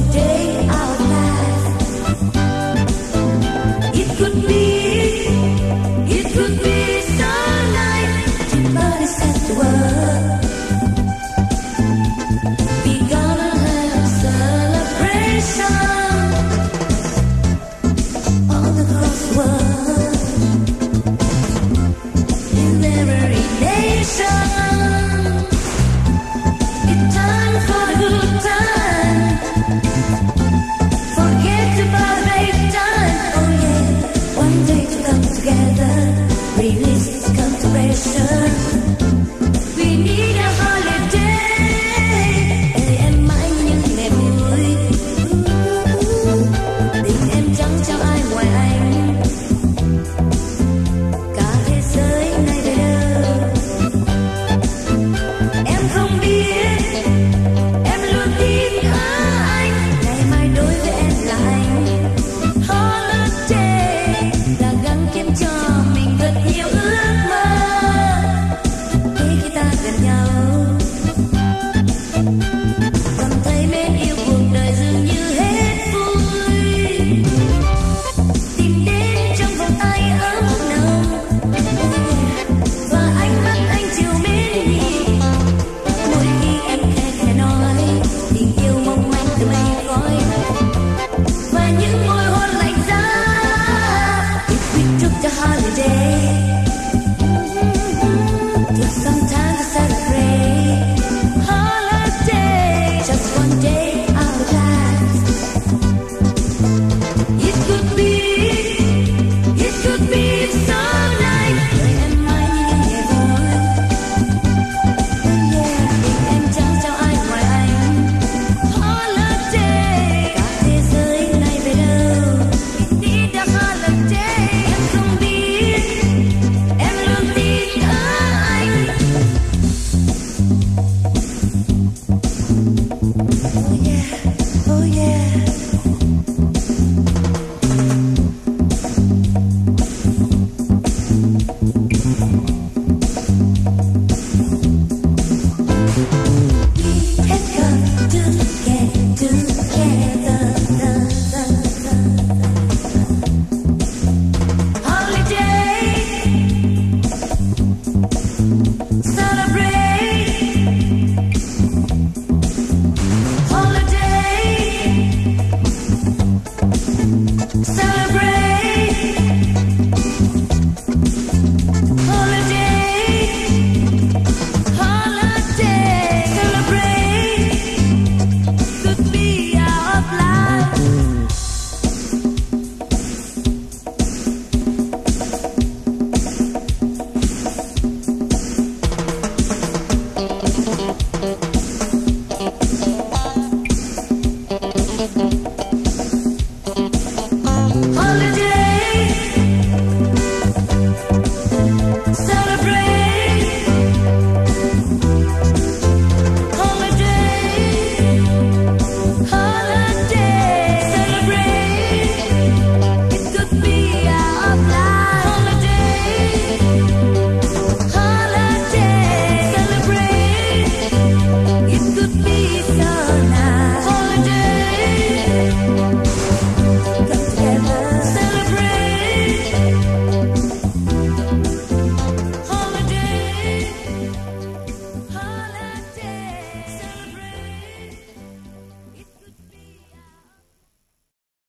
together, release Yeah.